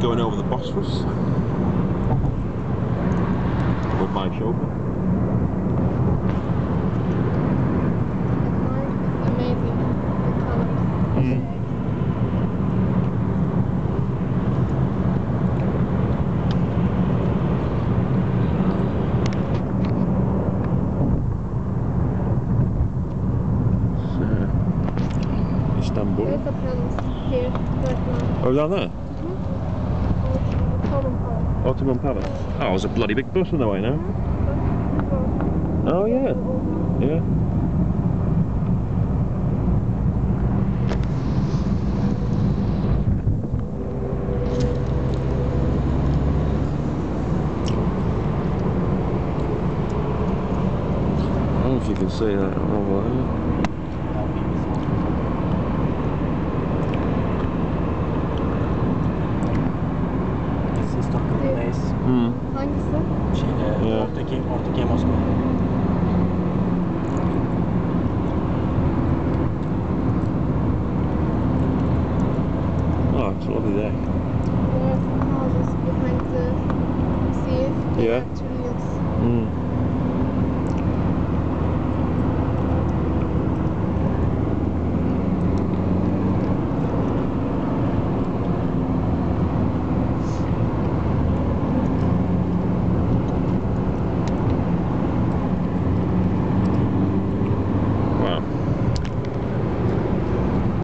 going over the Bosphorus with my chauffeur. Amazing. The colors. It's, uh, Istanbul. There's a palace here, right now. Oh, down there? Ottoman Palace. Oh, there's a bloody big bus on the way now. Oh, yeah. Yeah. I don't know if you can see that over there. Hı. Hangisi? Şeyde, Ya. ortaki, ortaki Moskova. Oh, it's lovely day. There are some houses behind the sea. Yeah. have. Mm.